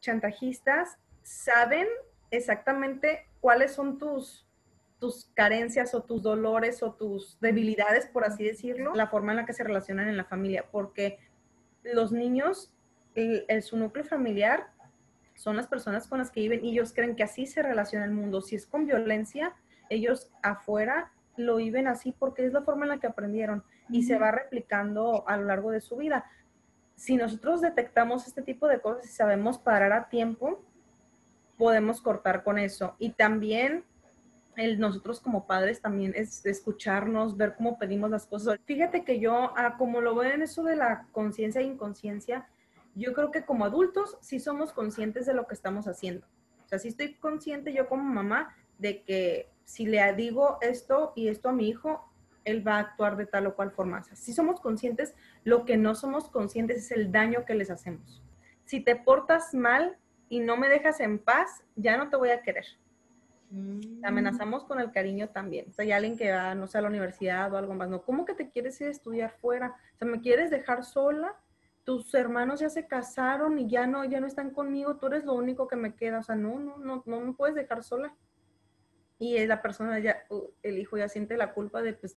chantajistas saben exactamente cuáles son tus, tus carencias o tus dolores o tus debilidades, por así decirlo, la forma en la que se relacionan en la familia, porque los niños, el, su núcleo familiar son las personas con las que viven y ellos creen que así se relaciona el mundo. Si es con violencia, ellos afuera lo viven así porque es la forma en la que aprendieron y se va replicando a lo largo de su vida. Si nosotros detectamos este tipo de cosas y sabemos parar a tiempo, podemos cortar con eso. Y también el, nosotros como padres también es escucharnos, ver cómo pedimos las cosas. Fíjate que yo, ah, como lo veo en eso de la conciencia e inconsciencia, yo creo que como adultos sí somos conscientes de lo que estamos haciendo. O sea, sí estoy consciente yo como mamá de que si le digo esto y esto a mi hijo, él va a actuar de tal o cual forma. O sea, sí somos conscientes, lo que no somos conscientes es el daño que les hacemos. Si te portas mal y no me dejas en paz, ya no te voy a querer. Mm. Amenazamos con el cariño también. O sea, hay alguien que va, no sé, a la universidad o algo más. No, ¿cómo que te quieres ir a estudiar fuera? O sea, ¿me quieres dejar sola? tus hermanos ya se casaron y ya no, ya no están conmigo, tú eres lo único que me queda, o sea, no, no, no, no me puedes dejar sola. Y la persona ya, el hijo ya siente la culpa de, pues,